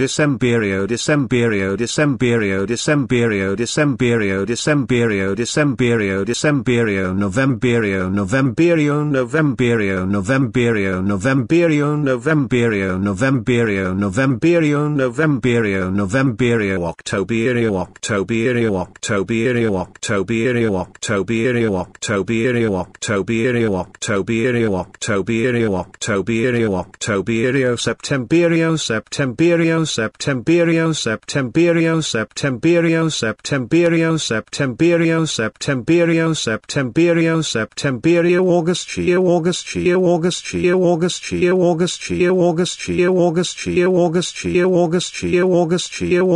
Decemberio Decemberio Decemberio Decemberio Decemberio Decemberio Decemberio Decemberio Novemberio Novemberio Novemberio Novemberio Novemberio Novemberio Novemberio Novemberio Novemberio Novemberio Octoberio Octoberio Octoberio Octoberio Octoberio Octoberio Octoberio Octoberio Octoberio Octoberio Octoberio Septemberio Septemberio Septemberio Septemberio Septemberio Septemberio Septemberio Septemberio Septemberio Septemberio Augustio Augustio Augustio Augustio Augustio Augustio Augustio Augustio Augustio Augustio Augustio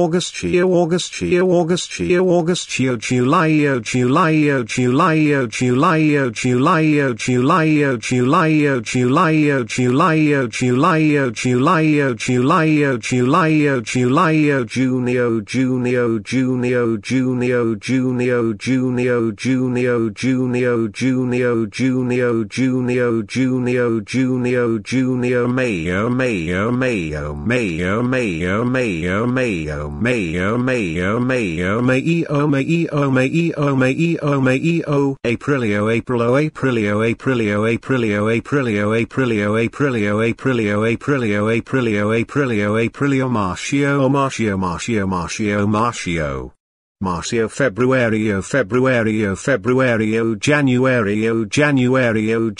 Augustio Augustio Augustio Julio Julio Julio Julio Julio Julio Julio Julio Julio Julio Julio Julio Julio Julio Junio Junio Junio Junio Junio Junio Junio Junio Junio Junio Junio Junio Junio Junio Mayo Mayo Mayo Mayo Mayo Mayo Mayo Mayo Mayo Mayo Mayo Mayo Mayo Mayo Mayo Aprilio Aprilio Aprilio Aprilio Aprilio Aprilio Aprilio Aprilio Aprilio Aprilio Aprilio Aprilio Aprilio Marcio Marcio Marcio Marcio Marcio Marcio. Februario Februario Februario Januario Januario Januario